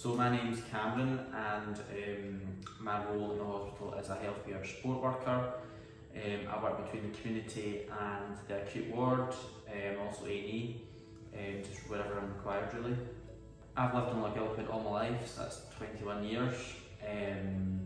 So my name's Cameron and um, my role in the hospital is a healthcare support worker. Um, I work between the community and the acute ward, um, also A&E, um, just wherever I'm required really. I've lived in Lochgilphead all my life, so that's 21 years. Um,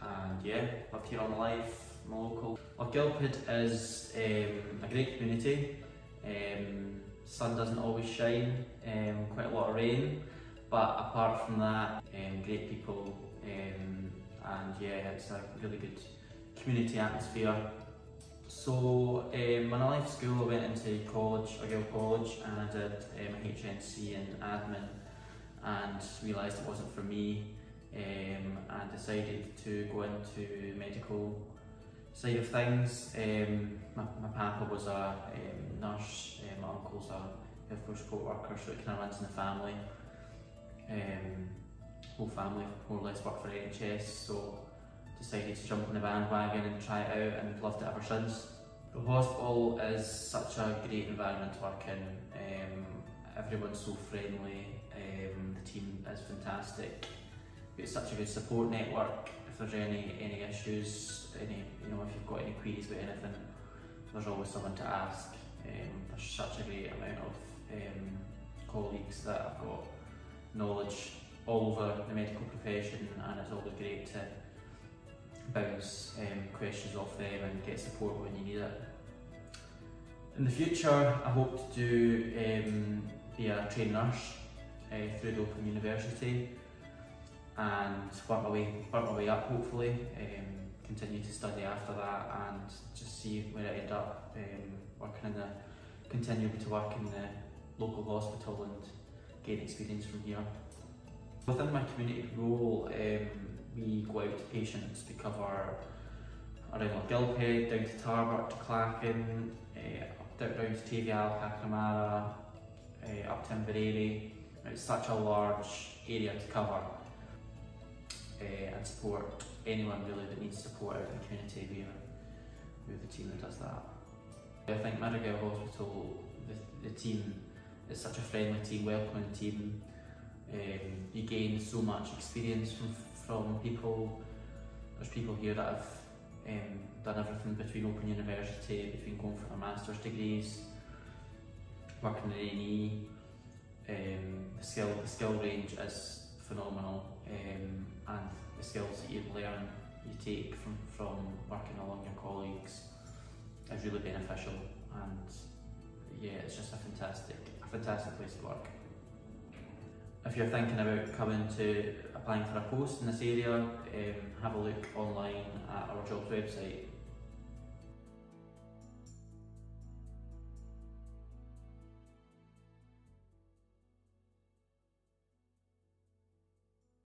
and yeah, lived here all my life, I'm local. Lochgilphead is um, a great community. Um, sun doesn't always shine, um, quite a lot of rain, but apart from that, um, great people, um, and yeah, it's a really good community atmosphere. So um, when I left school, I went into college, Argyll College, and I did um, HNC in admin, and realised it wasn't for me, um, and decided to go into medical side of things. Um, my, my papa was a um, nurse, um, my uncle's a healthcare support worker, so it kind of runs in the family. Um, whole family more or less work for NHS, so decided to jump on the bandwagon and try it out and loved it ever since. The hospital is such a great environment to work in. Um, everyone's so friendly, um, the team is fantastic. It's such a good support network. If there's any any issues, any you know if you've got any queries about anything, there's always someone to ask. Um, there's such a great amount of um, colleagues that I've got knowledge all over the medical profession and it's always great to bounce um, questions off them and get support when you need it. In the future I hope to do um, be a trained nurse uh, through the Open University and work my way, work my way up hopefully, um, continue to study after that and just see where I end up um, working in the, continuing to work in the local hospital and gain experience from here. Within my community role, um, we go out to patients, we cover around Gilphead, down to Tarbert, to Clachan, uh, down, down to Tayvallich, Achnamara, uh, up to Inveraray. It's such a large area to cover uh, and support anyone really that needs support out in the community. We are, we're the team that does that. I think Mid Argyll Hospital, the, the team is such a friendly team, welcoming team. Um, you gain so much experience from, from people. There's people here that have um, done everything between Open University, between going for their master's degrees, working in A&E. Um, the skill the skill range is phenomenal, um, and the skills that you learn, you take from from working along your colleagues, is really beneficial. And yeah, it's just a fantastic fantastic place to work. If you're thinking about coming to applying for a post in this area, um, have a look online at our jobs website